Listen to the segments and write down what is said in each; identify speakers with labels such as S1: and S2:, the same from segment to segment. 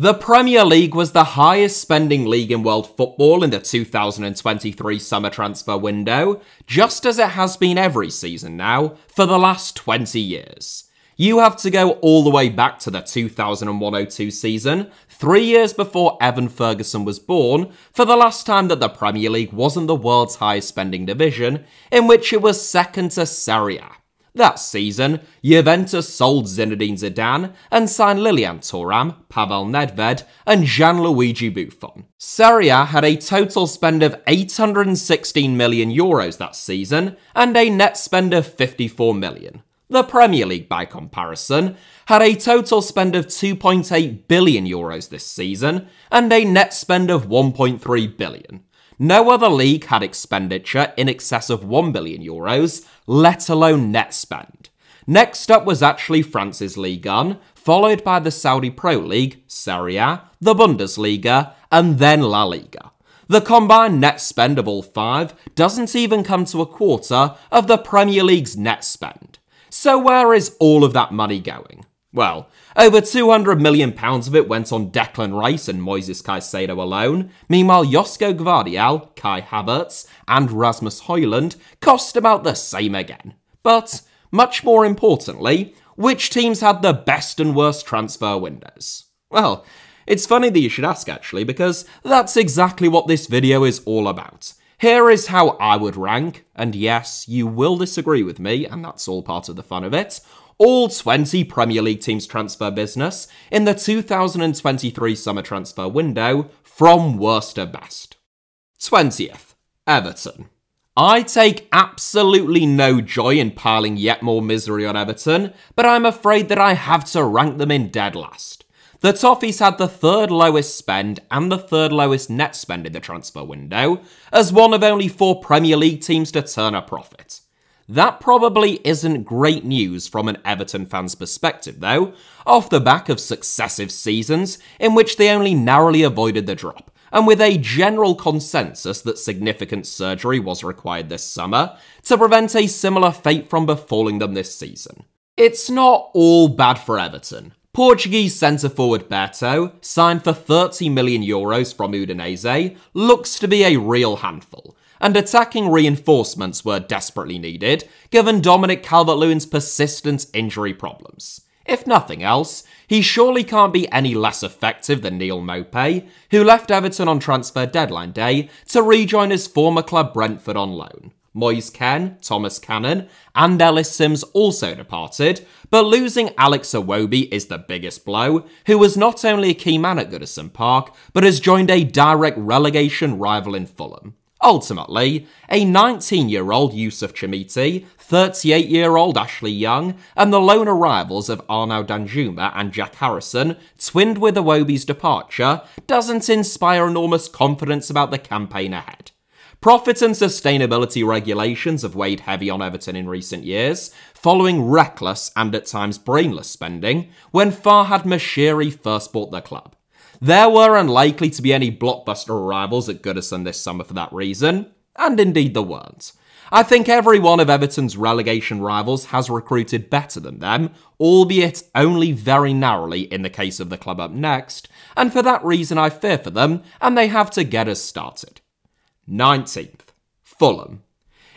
S1: The Premier League was the highest spending league in world football in the 2023 summer transfer window, just as it has been every season now for the last 20 years. You have to go all the way back to the 2001-02 season, three years before Evan Ferguson was born, for the last time that the Premier League wasn't the world's highest spending division, in which it was second to Serie A. That season, Juventus sold Zinedine Zidane and signed Lilian Thuram, Pavel Nedved, and Gianluigi Buffon. Serie A had a total spend of 816 million euros that season and a net spend of 54 million. The Premier League, by comparison, had a total spend of 2.8 billion euros this season and a net spend of 1.3 billion. No other league had expenditure in excess of 1 billion euros, let alone net spend. Next up was actually France's Ligue 1, followed by the Saudi Pro League, Serie A, the Bundesliga, and then La Liga. The combined net spend of all five doesn't even come to a quarter of the Premier League's net spend. So where is all of that money going? Well, over £200 million of it went on Declan Rice and Moises Caicedo alone. Meanwhile, Josko Gvardiol, Kai Havertz, and Rasmus Højlund cost about the same again. But, much more importantly, which teams had the best and worst transfer windows? Well, it's funny that you should ask actually, because that's exactly what this video is all about. Here is how I would rank, and yes, you will disagree with me, and that's all part of the fun of it all 20 Premier League teams' transfer business in the 2023 summer transfer window from worst to best. 20th, Everton. I take absolutely no joy in piling yet more misery on Everton, but I'm afraid that I have to rank them in dead last. The Toffees had the third lowest spend and the third lowest net spend in the transfer window, as one of only four Premier League teams to turn a profit. That probably isn't great news from an Everton fan's perspective, though, off the back of successive seasons in which they only narrowly avoided the drop, and with a general consensus that significant surgery was required this summer to prevent a similar fate from befalling them this season. It's not all bad for Everton. Portuguese centre forward Beto, signed for 30 million euros from Udinese, looks to be a real handful, and attacking reinforcements were desperately needed, given Dominic Calvert-Lewin's persistent injury problems. If nothing else, he surely can't be any less effective than Neal Maupay, who left Everton on transfer deadline day to rejoin his former club Brentford on loan. Moise Kean, Thomas Cannon, and Ellis Sims also departed, but losing Alex Iwobi is the biggest blow, who was not only a key man at Goodison Park, but has joined a direct relegation rival in Fulham. Ultimately, a 19 year old Youssef Chermiti, 38 year old Ashley Young, and the lone arrivals of Arnaud Danjuma and Jack Harrison, twinned with Iwobi's departure, doesn't inspire enormous confidence about the campaign ahead. Profit and sustainability regulations have weighed heavy on Everton in recent years, following reckless and at times brainless spending when Farhad Moshiri first bought the club. There were unlikely to be any blockbuster arrivals at Goodison this summer for that reason, and indeed there weren't. I think every one of Everton's relegation rivals has recruited better than them, albeit only very narrowly in the case of the club up next, and for that reason I fear for them, and they have to get us started. 19th, Fulham.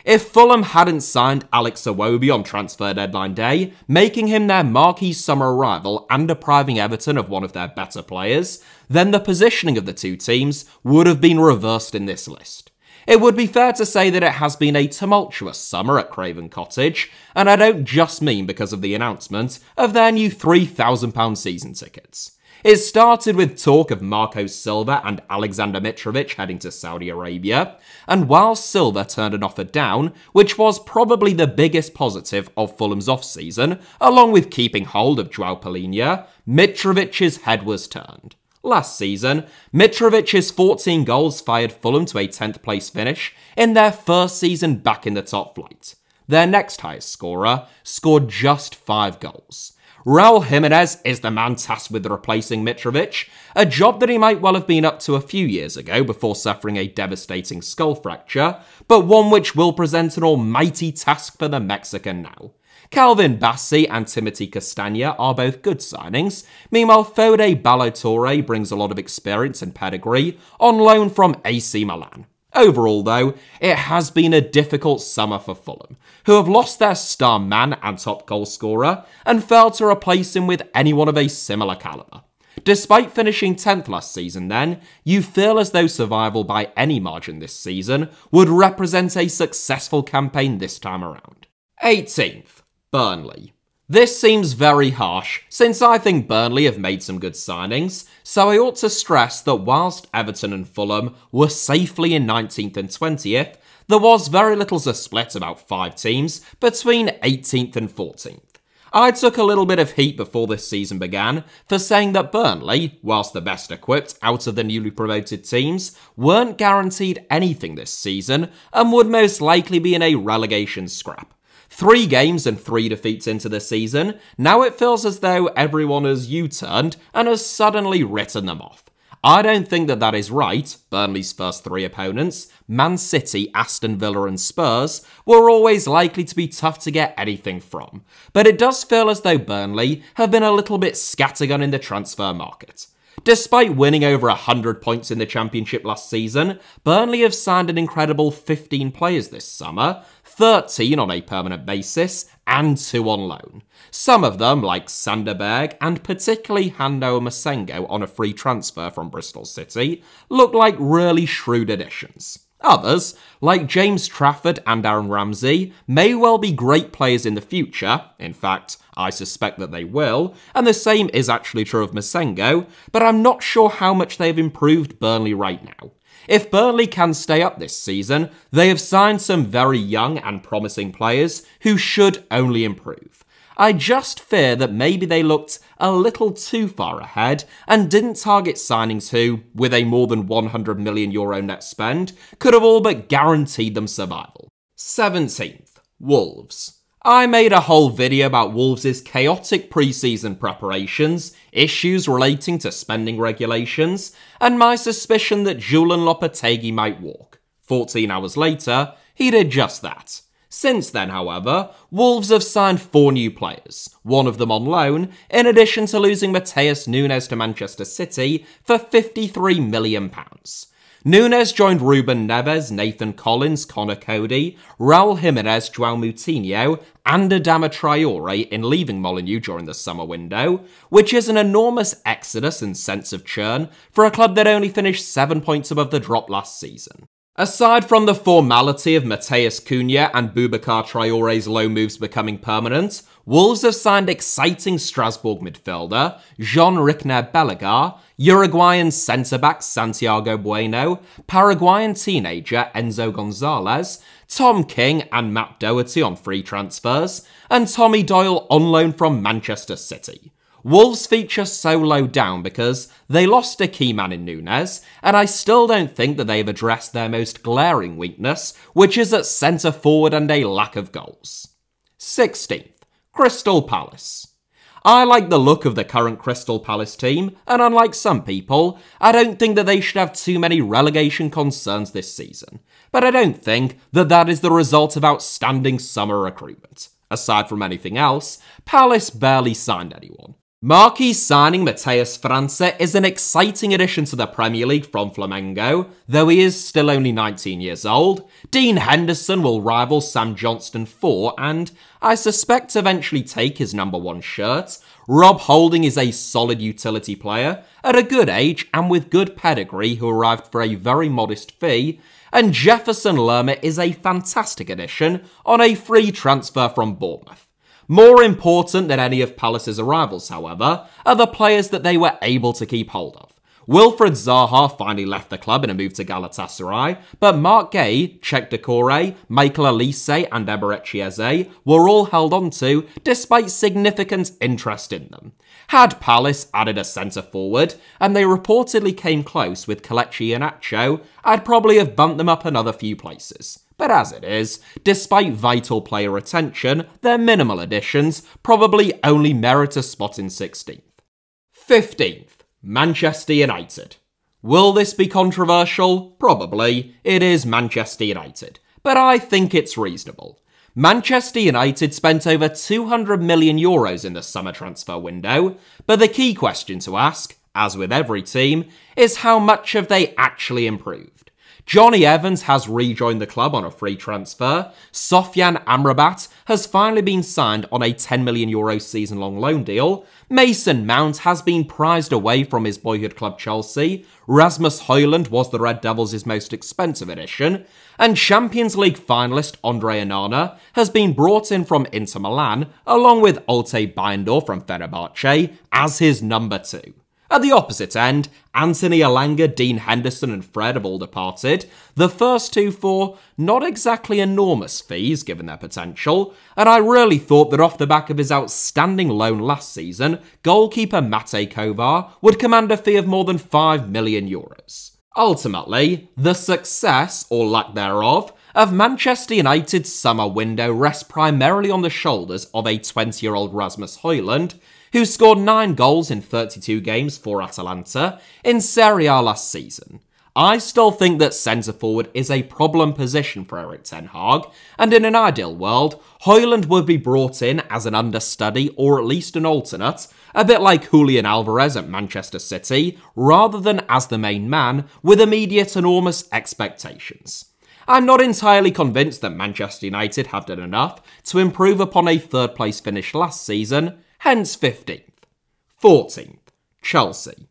S1: If Fulham hadn't signed Alex Iwobi on transfer deadline day, making him their marquee summer rival and depriving Everton of one of their better players, then the positioning of the two teams would have been reversed in this list. It would be fair to say that it has been a tumultuous summer at Craven Cottage, and I don't just mean because of the announcement of their new £3,000 season tickets. It started with talk of Marco Silva and Aleksandar Mitrovic heading to Saudi Arabia, and while Silva turned an offer down, which was probably the biggest positive of Fulham's off-season, along with keeping hold of Joao Palhinha, Mitrovic's head was turned. Last season, Mitrovic's 14 goals fired Fulham to a 10th place finish in their first season back in the top flight. Their next highest scorer scored just 5 goals. Raul Jimenez is the man tasked with replacing Mitrovic, a job that he might well have been up to a few years ago before suffering a devastating skull fracture, but one which will present an almighty task for the Mexican now. Calvin Bassey and Timothy Castagne are both good signings. Meanwhile, Fode Ballo-Touré brings a lot of experience and pedigree on loan from AC Milan. Overall, though, it has been a difficult summer for Fulham, who have lost their star man and top goalscorer and failed to replace him with anyone of a similar calibre. Despite finishing 10th last season, then, you feel as though survival by any margin this season would represent a successful campaign this time around. 18th, Burnley. This seems very harsh, since I think Burnley have made some good signings, so I ought to stress that whilst Everton and Fulham were safely in 19th and 20th, there was very little to split about five teams between 18th and 14th. I took a little bit of heat before this season began for saying that Burnley, whilst the best equipped out of the newly promoted teams, weren't guaranteed anything this season and would most likely be in a relegation scrap. Three games and three defeats into the season, now it feels as though everyone has U turned and has suddenly written them off. I don't think that that is right. Burnley's first three opponents, Man City, Aston Villa, and Spurs, were always likely to be tough to get anything from. But it does feel as though Burnley have been a little bit scattergun in the transfer market. Despite winning over 100 points in the Championship last season, Burnley have signed an incredible 15 players this summer, 13 on a permanent basis, and 2 on loan. Some of them, like Sander Berge and particularly Han-Noah Massengo on a free transfer from Bristol City, look like really shrewd additions. Others, like James Trafford and Aaron Ramsey, may well be great players in the future. In fact, I suspect that they will, and the same is actually true of Massengo, but I'm not sure how much they have improved Burnley right now. If Burnley can stay up this season, they have signed some very young and promising players who should only improve. I just fear that maybe they looked a little too far ahead and didn't target signings who, with a more than 100 million euro net spend, could have all but guaranteed them survival. 17th, Wolves. I made a whole video about Wolves' chaotic preseason preparations, issues relating to spending regulations, and my suspicion that Julen Lopetegui might walk. 14 hours later, he did just that. Since then, however, Wolves have signed four new players, one of them on loan, in addition to losing Matheus Nunes to Manchester City for £53 million. Nunes joined Ruben Neves, Nathan Collins, Conor Coady, Raul Jimenez, Joao Moutinho, and Adama Traore in leaving Molineux during the summer window, which is an enormous exodus and sense of churn for a club that only finished 7 points above the drop last season. Aside from the formality of Matheus Cunha and Boubacar Traore's low moves becoming permanent, Wolves have signed exciting Strasbourg midfielder Jean-Ricner Bellegarde, Uruguayan centre-back Santiago Bueno, Paraguayan teenager Enzo Gonzalez, Tom King and Matt Doherty on free transfers, and Tommy Doyle on loan from Manchester City. Wolves feature so low down because they lost a key man in Nunes, and I still don't think that they've addressed their most glaring weakness, which is at centre forward and a lack of goals. 16th, Crystal Palace. I like the look of the current Crystal Palace team, and unlike some people, I don't think that they should have too many relegation concerns this season. But I don't think that that is the result of outstanding summer recruitment. Aside from anything else, Palace barely signed anyone. Marquis signing Matheus França is an exciting addition to the Premier League from Flamengo, though he is still only 19 years old. Dean Henderson will rival Sam Johnstone for, and I suspect eventually take his number one shirt. Rob Holding is a solid utility player, at a good age and with good pedigree who arrived for a very modest fee, and Jefferson Lerma is a fantastic addition on a free transfer from Bournemouth. More important than any of Palace's arrivals, however, are the players that they were able to keep hold of. Wilfried Zaha finally left the club in a move to Galatasaray, but Marc Guéhi, Cheick Doucouré, Michael Olise, and Eberechi Eze were all held on to despite significant interest in them. Had Palace added a centre forward, and they reportedly came close with Kelechi Iheanacho, I'd probably have bumped them up another few places. But as it is, despite vital player retention, their minimal additions probably only merit a spot in 16th. 15th, Manchester United. Will this be controversial? Probably. It is Manchester United. But I think it's reasonable. Manchester United spent over 200 million euros in the summer transfer window, but the key question to ask, as with every team, is how much have they actually improved? Jonny Evans has rejoined the club on a free transfer. Sofyan Amrabat has finally been signed on a 10 million euro season long loan deal. Mason Mount has been prized away from his boyhood club Chelsea. Rasmus Højlund was the Red Devils' most expensive addition. And Champions League finalist Andre Onana has been brought in from Inter Milan, along with Altay Bayındır from Fenerbahce, as his number two. At the opposite end, Anthony Elanga, Dean Henderson, and Fred have all departed. The first two for not exactly enormous fees given their potential, and I really thought that off the back of his outstanding loan last season, goalkeeper Matej Kovar would command a fee of more than 5 million euros. Ultimately, the success, or lack thereof, of Manchester United's summer window rests primarily on the shoulders of a 20 year old Rasmus Højlund, who scored 9 goals in 32 games for Atalanta in Serie A last season. I still think that centre forward is a problem position for Erik Ten Hag, and in an ideal world, Højlund would be brought in as an understudy or at least an alternate, a bit like Julian Alvarez at Manchester City, rather than as the main man with immediate enormous expectations. I'm not entirely convinced that Manchester United have done enough to improve upon a third place finish last season, hence 15th. 14th, Chelsea.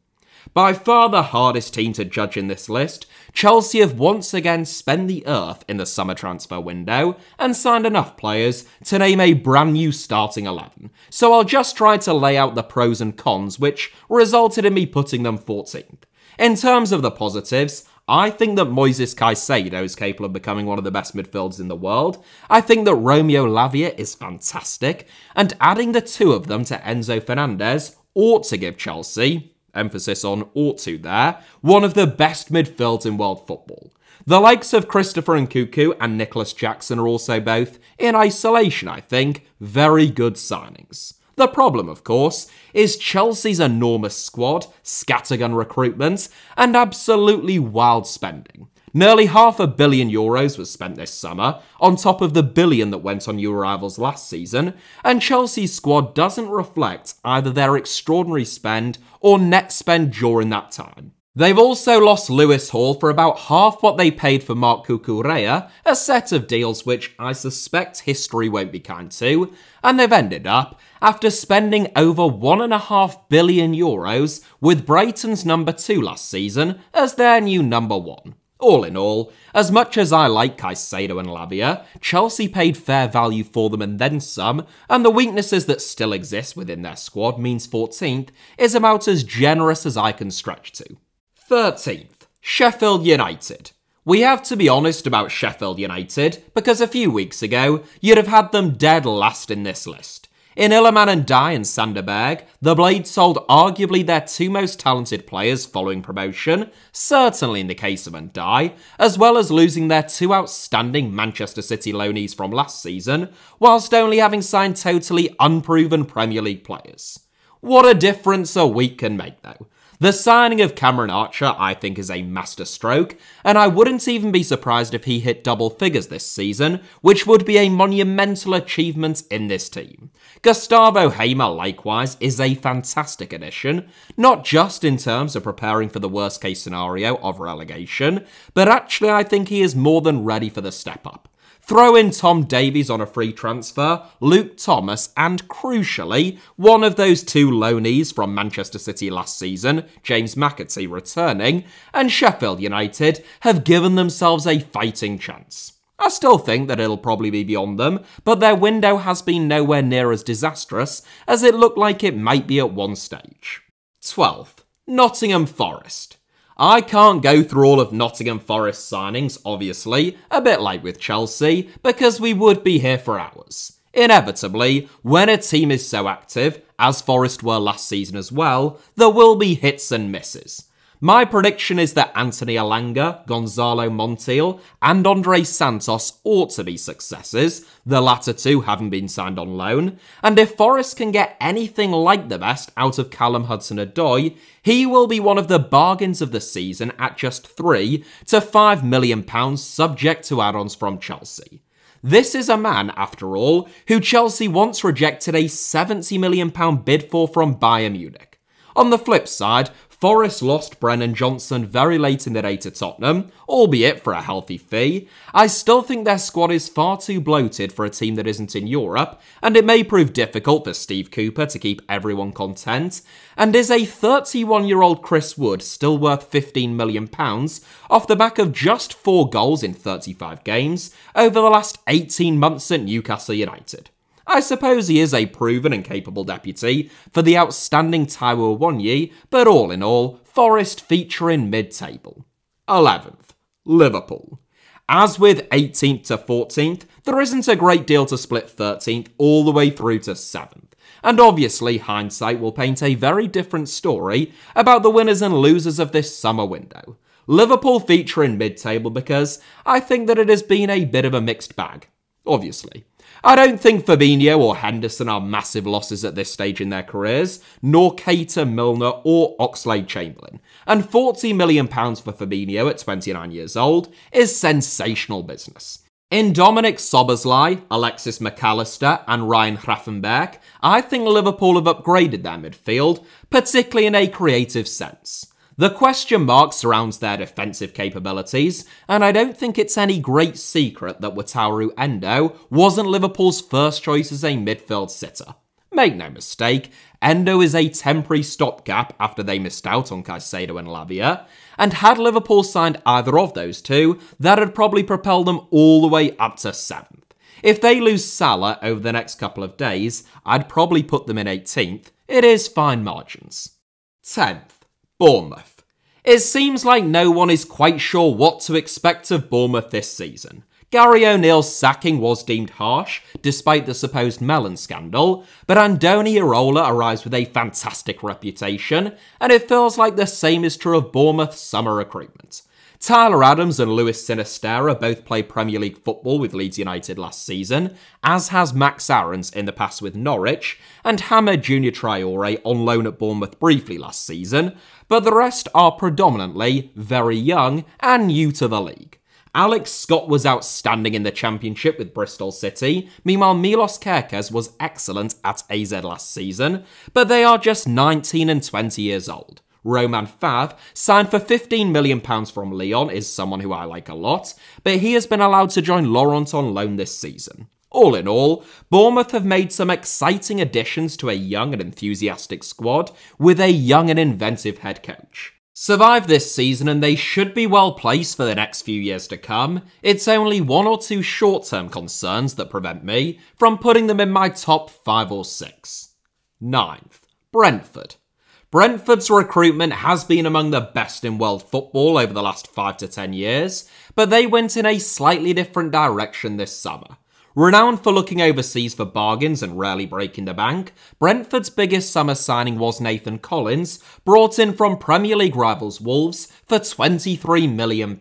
S1: By far the hardest team to judge in this list, Chelsea have once again spent the earth in the summer transfer window and signed enough players to name a brand new starting 11. So I'll just try to lay out the pros and cons, which resulted in me putting them 14th. In terms of the positives, I think that Moises Caicedo is capable of becoming one of the best midfielders in the world. I think that Romeo Lavia is fantastic, and adding the two of them to Enzo Fernandez ought to give Chelsea, emphasis on ought to there, one of the best midfields in world football. The likes of Christopher Nkunku and Nicholas Jackson are also both, in isolation I think, very good signings. The problem, of course, is Chelsea's enormous squad, scattergun recruitment, and absolutely wild spending. Nearly half a billion euros was spent this summer, on top of the billion that went on new arrivals last season, and Chelsea's squad doesn't reflect either their extraordinary spend or net spend during that time. They've also lost Lewis Hall for about half what they paid for Marc Cucurella, a set of deals which I suspect history won't be kind to, and they've ended up, after spending over 1.5 billion euros, with Brighton's number 2 last season as their new number 1. All in all, as much as I like Caicedo and Lavia, Chelsea paid fair value for them and then some, and the weaknesses that still exist within their squad means 14th is about as generous as I can stretch to. 13th, Sheffield United. We have to be honest about Sheffield United, because a few weeks ago, you'd have had them dead last in this list. In Ndiaye and Sander Berge, the Blades sold arguably their two most talented players following promotion, certainly in the case of Ndiaye, as well as losing their two outstanding Manchester City loanees from last season, whilst only having signed totally unproven Premier League players. What a difference a week can make, though. The signing of Cameron Archer, I think, is a masterstroke, and I wouldn't even be surprised if he hit double figures this season, which would be a monumental achievement in this team. Gustavo Hamer, likewise, is a fantastic addition, not just in terms of preparing for the worst case scenario of relegation, but actually I think he is more than ready for the step up. Throw in Tom Davies on a free transfer, Luke Thomas, and crucially, one of those two loanees from Manchester City last season, James McAtee, returning, and Sheffield United have given themselves a fighting chance. I still think that it'll probably be beyond them, but their window has been nowhere near as disastrous as it looked like it might be at one stage. 12th, Nottingham Forest. I can't go through all of Nottingham Forest signings, obviously, a bit like with Chelsea, because we would be here for hours. Inevitably, when a team is so active, as Forest were last season as well, there will be hits and misses. My prediction is that Anthony Elanga, Gonzalo Montiel, and Andrey Santos ought to be successes, the latter two having been signed on loan, and if Forest can get anything like the best out of Callum Hudson-Odoi, he will be one of the bargains of the season at just 3 to 5 million pounds subject to add-ons from Chelsea. This is a man, after all, who Chelsea once rejected a £70 million bid for from Bayern Munich. On the flip side, Forest lost Brennan Johnson very late in the day to Tottenham, albeit for a healthy fee. I still think their squad is far too bloated for a team that isn't in Europe, and it may prove difficult for Steve Cooper to keep everyone content. And is a 31 year old Chris Wood still worth £15 million off the back of just four goals in 35 games over the last 18 months at Newcastle United? I suppose he is a proven and capable deputy for the outstanding Taiwo Awoniyi, but all in all, Forest feature in mid-table. 11th, Liverpool. As with 18th to 14th, there isn't a great deal to split 13th all the way through to 7th. And obviously, hindsight will paint a very different story about the winners and losers of this summer window. Liverpool feature in mid table because I think that it has been a bit of a mixed bag. Obviously. I don't think Fabinho or Henderson are massive losses at this stage in their careers, nor Keita, Milner, or Oxlade Chamberlain. And £40 million for Fabinho at 29 years old is sensational business. In Dominic Szoboszlai, Alexis Mac Allister, and Ryan Gravenberch, I think Liverpool have upgraded their midfield, particularly in a creative sense. The question mark surrounds their defensive capabilities, and I don't think it's any great secret that Wataru Endo wasn't Liverpool's first choice as a midfield sitter. Make no mistake, Endo is a temporary stopgap after they missed out on Caicedo and Lavia, and had Liverpool signed either of those two, that'd probably propel them all the way up to 7th. If they lose Salah over the next couple of days, I'd probably put them in 18th. It is fine margins. 10th. Bournemouth. It seems like no one is quite sure what to expect of Bournemouth this season. Gary O'Neill's sacking was deemed harsh, despite the supposed melon scandal, but Andoni Iraola arrives with a fantastic reputation, and it feels like the same is true of Bournemouth's summer recruitment. Tyler Adams and Luis Sinisterra both played Premier League football with Leeds United last season, as has Max Aarons in the past with Norwich, and Hamed Junior Traore on loan at Bournemouth briefly last season, but the rest are predominantly very young and new to the league. Alex Scott was outstanding in the Championship with Bristol City, meanwhile Milos Kerkez was excellent at AZ last season, but they are just 19 and 20 years old. Romain Faivre, signed for £15 million from Lyon, is someone who I like a lot, but he has been allowed to join Lorient on loan this season. All in all, Bournemouth have made some exciting additions to a young and enthusiastic squad with a young and inventive head coach. Survive this season and they should be well placed for the next few years to come. It's only one or two short term concerns that prevent me from putting them in my top 5 or 6. Ninth, Brentford. Brentford's recruitment has been among the best in world football over the last 5 to 10 years, but they went in a slightly different direction this summer. Renowned for looking overseas for bargains and rarely breaking the bank, Brentford's biggest summer signing was Nathan Collins, brought in from Premier League rivals Wolves for £23 million.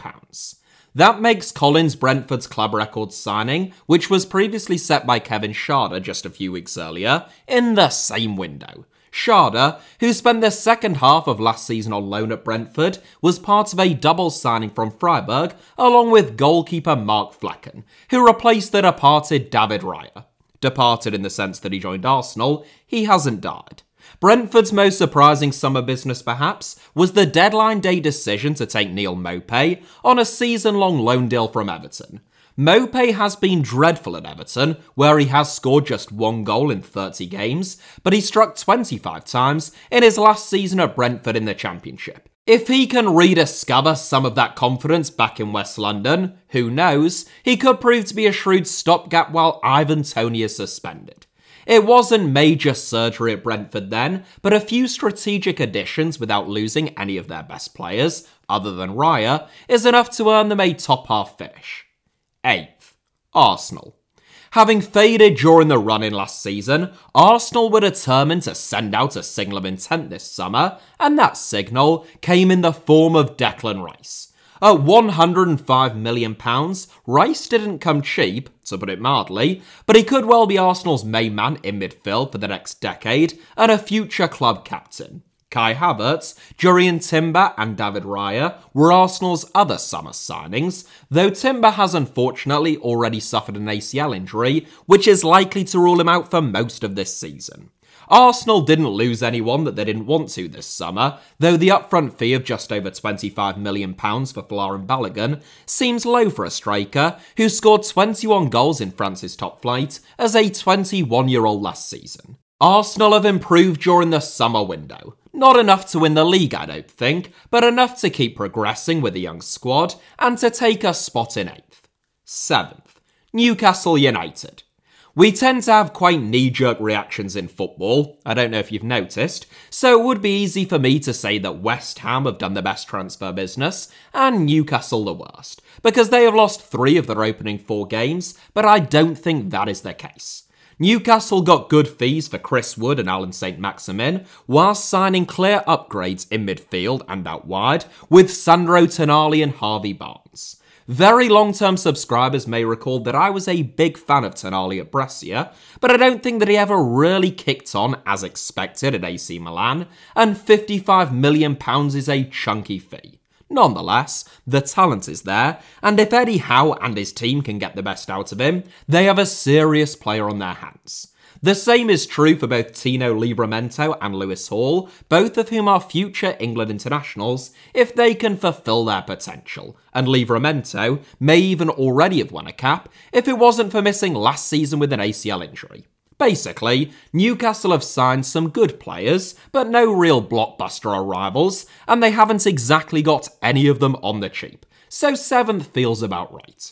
S1: That makes Collins Brentford's club record signing, which was previously set by Kevin Schade just a few weeks earlier, in the same window. Schade, who spent the second half of last season on loan at Brentford, was part of a double signing from Freiburg, along with goalkeeper Mark Flekken, who replaced the departed David Raya. Departed in the sense that he joined Arsenal, he hasn't died. Brentford's most surprising summer business, perhaps, was the deadline day decision to take Neal Maupay on a season long loan deal from Everton. Maupay has been dreadful at Everton, where he has scored just one goal in 30 games, but he struck 25 times in his last season at Brentford in the Championship. If he can rediscover some of that confidence back in West London, who knows, he could prove to be a shrewd stopgap while Ivan Toney is suspended. It wasn't major surgery at Brentford then, but a few strategic additions without losing any of their best players, other than Raya, is enough to earn them a top half finish. 8th, Arsenal. Having faded during the run in last season, Arsenal were determined to send out a signal of intent this summer, and that signal came in the form of Declan Rice. At £105 million, Rice didn't come cheap, to put it mildly, but he could well be Arsenal's main man in midfield for the next decade and a future club captain. Kai Havertz, Jurrien Timber, and David Raya were Arsenal's other summer signings, though Timber has unfortunately already suffered an ACL injury, which is likely to rule him out for most of this season. Arsenal didn't lose anyone that they didn't want to this summer, though the upfront fee of just over £25 million for Folarin Balogun seems low for a striker who scored 21 goals in France's top flight as a 21 year old last season. Arsenal have improved during the summer window. Not enough to win the league, I don't think, but enough to keep progressing with the young squad and to take a spot in 8th. 7th, Newcastle United. We tend to have quite knee jerk reactions in football, I don't know if you've noticed, so it would be easy for me to say that West Ham have done the best transfer business and Newcastle the worst, because they have lost three of their opening four games, but I don't think that is the case. Newcastle got good fees for Chris Wood and Alan St Maximin, whilst signing clear upgrades in midfield and out wide with Sandro Tonali and Harvey Barnes. Very long term subscribers may recall that I was a big fan of Tonali at Brescia, but I don't think that he ever really kicked on as expected at AC Milan, and £55 million is a chunky fee. Nonetheless, the talent is there, and if Eddie Howe and his team can get the best out of him, they have a serious player on their hands. The same is true for both Tino Livramento and Lewis Hall, both of whom are future England internationals if they can fulfill their potential. And Livramento may even already have won a cap if it wasn't for missing last season with an ACL injury. Basically, Newcastle have signed some good players, but no real blockbuster arrivals, and they haven't exactly got any of them on the cheap. So 7th feels about right.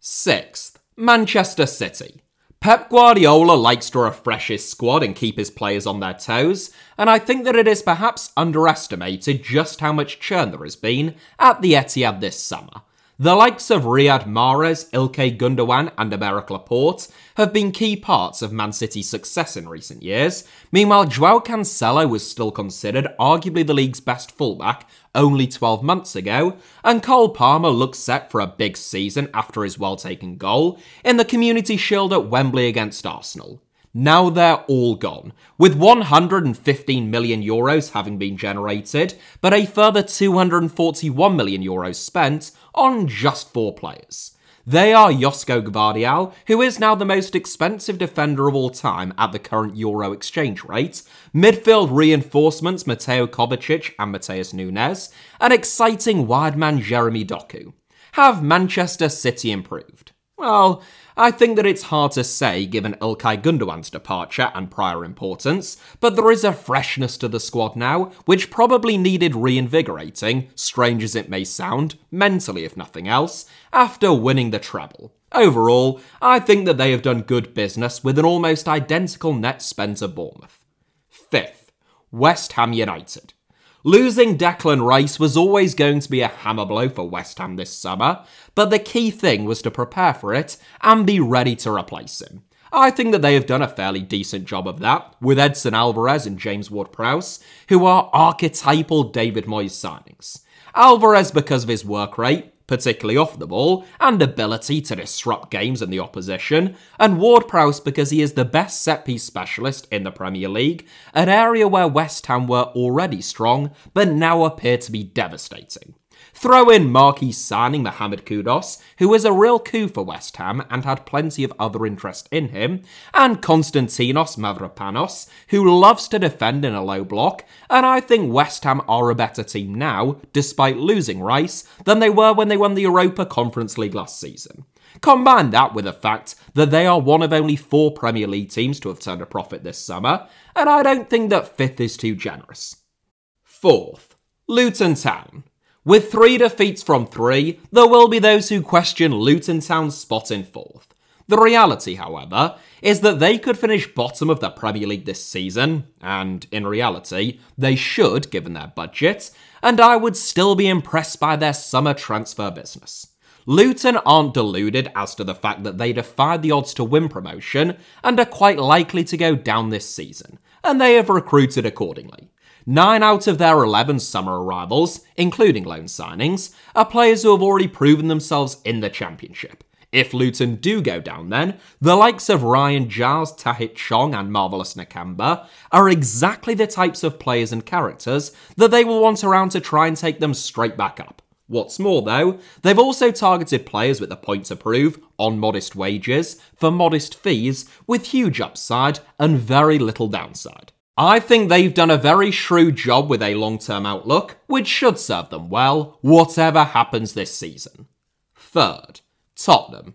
S1: 6th, Manchester City. Pep Guardiola likes to refresh his squad and keep his players on their toes, and I think that it is perhaps underestimated just how much churn there has been at the Etihad this summer. The likes of Riyad Mahrez, Ilkay Gundogan, and Aymeric Laporte have been key parts of Man City's success in recent years. Meanwhile, Joao Cancelo was still considered arguably the league's best fullback only 12 months ago, and Cole Palmer looks set for a big season after his well-taken goal in the Community Shield at Wembley against Arsenal. Now they're all gone, with 115 million euros having been generated, but a further 241 million euros spent on just four players. They are Josko Gvardiol, who is now the most expensive defender of all time at the current euro exchange rate, midfield reinforcements Mateo Kovacic and Matheus Nunes, and exciting wide man Jeremy Doku. Have Manchester City improved? Well, I think that it's hard to say given Ilkay Gundogan's departure and prior importance, but there is a freshness to the squad now, which probably needed reinvigorating, strange as it may sound, mentally if nothing else, after winning the treble. Overall, I think that they have done good business with an almost identical net spend to Bournemouth. Fifth, West Ham United. Losing Declan Rice was always going to be a hammer blow for West Ham this summer, but the key thing was to prepare for it and be ready to replace him. I think that they have done a fairly decent job of that, with Edson Alvarez and James Ward-Prowse, who are archetypal David Moyes signings. Alvarez because of his work rate, particularly off the ball, and ability to disrupt games in the opposition, and Ward Prowse because he is the best set piece specialist in the Premier League, an area where West Ham were already strong, but now appear to be devastating. Throw in marquee signing Mohamed Kudus, who was a real coup for West Ham and had plenty of other interest in him, and Konstantinos Mavropanos, who loves to defend in a low block, and I think West Ham are a better team now, despite losing Rice, than they were when they won the Europa Conference League last season. Combine that with the fact that they are one of only four Premier League teams to have turned a profit this summer, and I don't think that fifth is too generous. Fourth, Luton Town. With three defeats from three, there will be those who question Luton Town's spot in fourth. The reality, however, is that they could finish bottom of the Premier League this season, and in reality, they should given their budget, and I would still be impressed by their summer transfer business. Luton aren't deluded as to the fact that they defied the odds to win promotion and are quite likely to go down this season, and they have recruited accordingly. Nine out of their 11 summer arrivals, including loan signings, are players who have already proven themselves in the Championship. If Luton do go down, then, the likes of Ryan Giles, Tahith Chong, and Marvelous Nakamba are exactly the types of players and characters that they will want around to try and take them straight back up. What's more, though, they've also targeted players with a point to prove on modest wages for modest fees with huge upside and very little downside. I think they've done a very shrewd job with a long term outlook, which should serve them well, whatever happens this season. Third, Tottenham.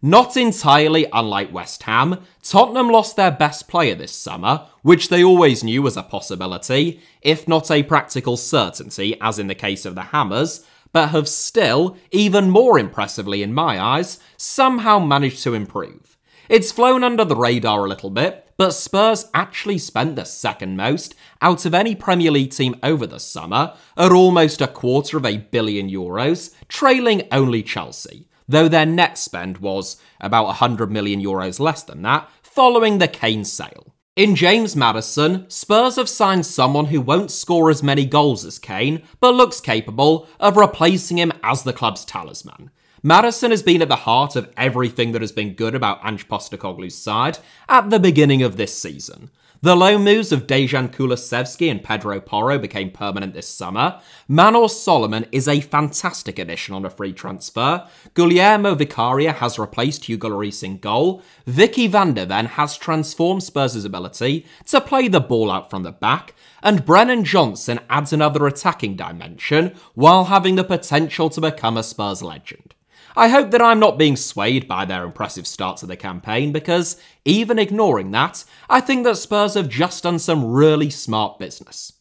S1: Not entirely unlike West Ham, Tottenham lost their best player this summer, which they always knew was a possibility, if not a practical certainty, as in the case of the Hammers, but have still, even more impressively in my eyes, somehow managed to improve. It's flown under the radar a little bit, but Spurs actually spent the second most out of any Premier League team over the summer at almost a quarter of a billion euros, trailing only Chelsea though their net spend was about 100 million euros less than that, following the Kane sale. In James Maddison, Spurs have signed someone who won't score as many goals as Kane, but looks capable of replacing him as the club's talisman. Maddison has been at the heart of everything that has been good about Ange Postecoglou's side at the beginning of this season. The loan moves of Dejan Kulusevski and Pedro Porro became permanent this summer. Manor Solomon is a fantastic addition on a free transfer. Guglielmo Vicario has replaced Hugo Lloris in goal. Micky van de Ven has transformed Spurs' ability to play the ball out from the back. And Brennan Johnson adds another attacking dimension while having the potential to become a Spurs legend. I hope that I'm not being swayed by their impressive start to the campaign because, even ignoring that, I think that Spurs have just done some really smart business.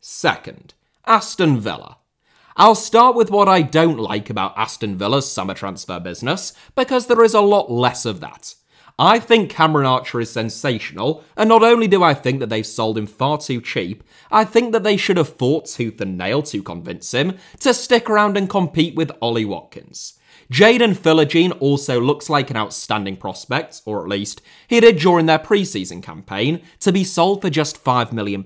S1: Second, Aston Villa. I'll start with what I don't like about Aston Villa's summer transfer business because there is a lot less of that. I think Cameron Archer is sensational, and not only do I think that they've sold him far too cheap, I think that they should have fought tooth and nail to convince him to stick around and compete with Ollie Watkins. Jaden Philogene also looks like an outstanding prospect, or at least he did during their preseason campaign, to be sold for just £5 million,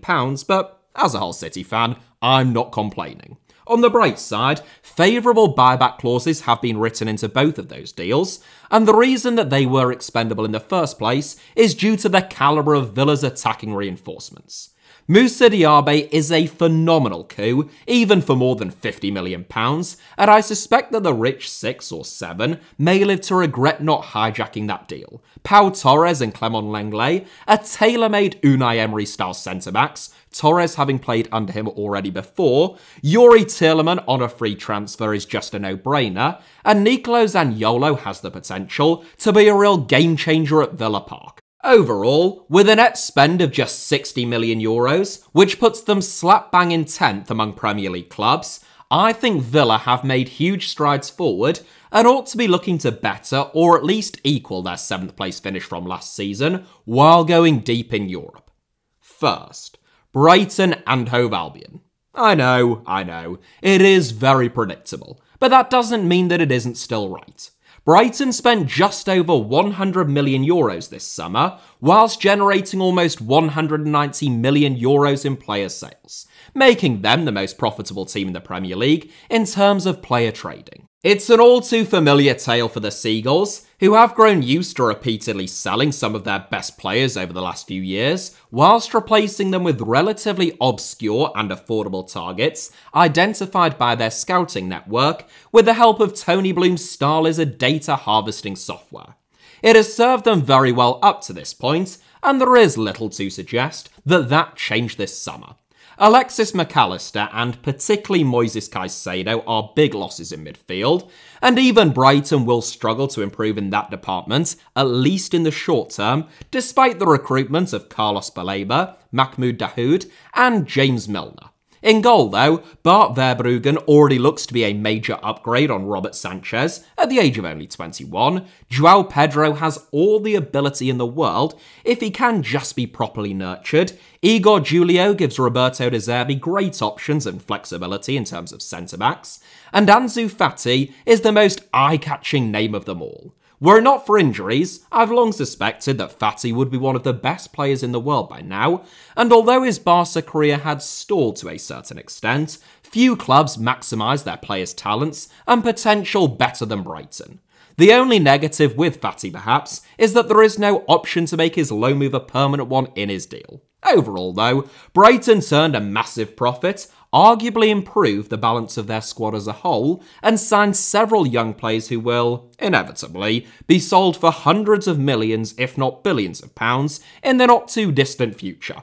S1: but as a Hull City fan, I'm not complaining. On the bright side, favourable buyback clauses have been written into both of those deals, and the reason that they were expendable in the first place is due to the calibre of Villa's attacking reinforcements. Moussa Diaby is a phenomenal coup, even for more than £50 million, and I suspect that the rich six or seven may live to regret not hijacking that deal. Pau Torres and Clement Lenglet are tailor-made Unai Emery-style centre-backs, Torres having played under him already before, Youri Tielemans on a free transfer is just a no-brainer, and Nicolo Zaniolo has the potential to be a real game changer at Villa Park. Overall, with a net spend of just 60 million euros, which puts them slap bang in 10th among Premier League clubs, I think Villa have made huge strides forward and ought to be looking to better or at least equal their 7th place finish from last season while going deep in Europe. First, Brighton and Hove Albion. I know, I know, it is very predictable, but that doesn't mean that it isn't still right. Brighton spent just over 100 million euros this summer, whilst generating almost 190 million euros in player sales, making them the most profitable team in the Premier League in terms of player trading. It's an all too familiar tale for the Seagulls, who have grown used to repeatedly selling some of their best players over the last few years, whilst replacing them with relatively obscure and affordable targets identified by their scouting network with the help of Tony Bloom's Starlizard data harvesting software. It has served them very well up to this point, and there is little to suggest that that changed this summer. Alexis Mac Allister and particularly Moises Caicedo are big losses in midfield, and even Brighton will struggle to improve in that department, at least in the short term, despite the recruitment of Carlos Baleba, Mahmoud Dahoud, and James Milner. In goal, though, Bart Verbruggen already looks to be a major upgrade on Robert Sanchez at the age of only 21. Joao Pedro has all the ability in the world if he can just be properly nurtured. Igor Julio gives Roberto De Zerbi great options and flexibility in terms of centre backs. And Ansu Fati is the most eye catching name of them all. Were it not for injuries, I've long suspected that Fati would be one of the best players in the world by now, and although his Barca career had stalled to a certain extent, few clubs maximise their players' talents and potential better than Brighton. The only negative with Fati perhaps is that there is no option to make his loan move a permanent one in his deal. Overall, though, Brighton turned a massive profit, arguably improved the balance of their squad as a whole, and signed several young players who will, inevitably, be sold for hundreds of millions, if not billions of pounds, in the not too distant future.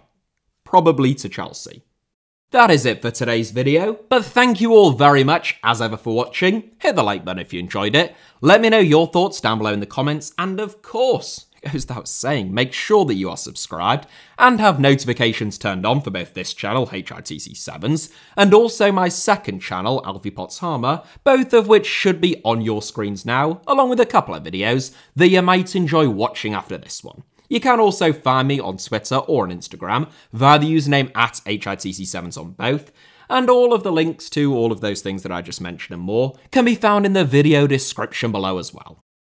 S1: Probably to Chelsea. That is it for today's video, but thank you all very much as ever for watching. Hit the like button if you enjoyed it. Let me know your thoughts down below in the comments, and of course, goes without saying, make sure that you are subscribed and have notifications turned on for both this channel, HITC Sevens, and also my second channel, Alfie Potts Harmer, both of which should be on your screens now, along with a couple of videos that you might enjoy watching after this one. You can also find me on Twitter or on Instagram via the username at HITC Sevens on both, and all of the links to all of those things that I just mentioned and more can be found in the video description below as well.